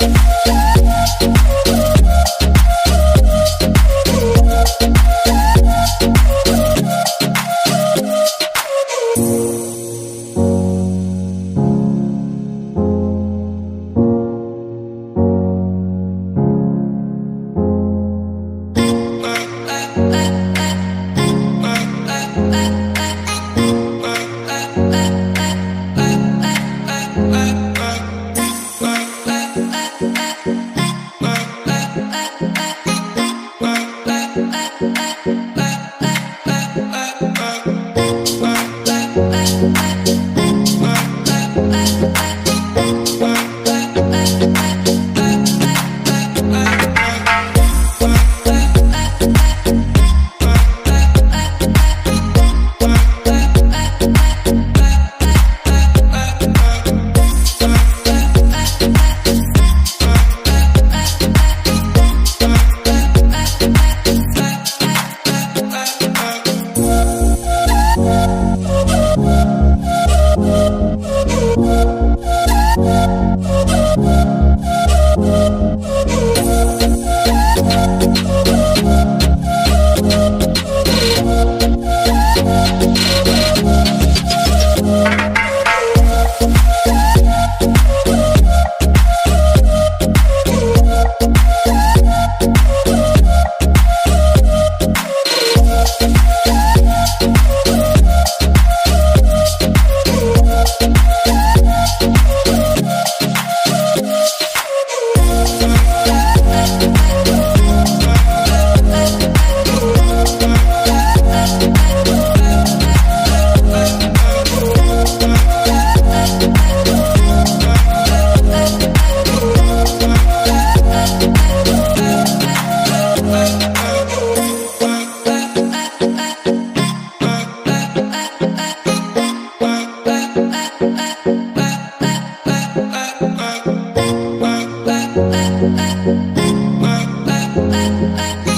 Thank uh, uh, uh, uh, uh.